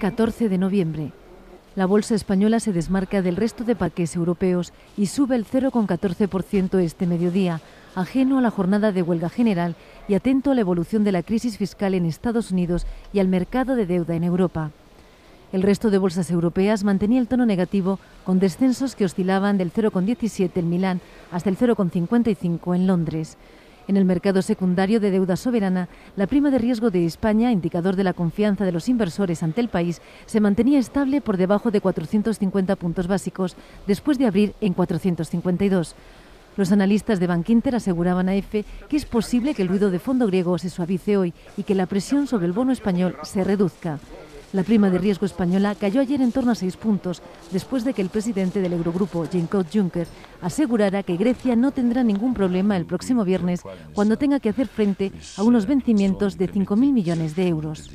14 de noviembre. La bolsa española se desmarca del resto de parques europeos y sube el 0,14% este mediodía, ajeno a la jornada de huelga general y atento a la evolución de la crisis fiscal en Estados Unidos y al mercado de deuda en Europa. El resto de bolsas europeas mantenía el tono negativo con descensos que oscilaban del 0,17 en Milán hasta el 0,55 en Londres. En el mercado secundario de deuda soberana, la prima de riesgo de España, indicador de la confianza de los inversores ante el país, se mantenía estable por debajo de 450 puntos básicos, después de abrir en 452. Los analistas de Bankinter aseguraban a EFE que es posible que el ruido de fondo griego se suavice hoy y que la presión sobre el bono español se reduzca. La prima de riesgo española cayó ayer en torno a seis puntos, después de que el presidente del Eurogrupo, Jean-Claude Juncker, asegurara que Grecia no tendrá ningún problema el próximo viernes cuando tenga que hacer frente a unos vencimientos de 5.000 millones de euros.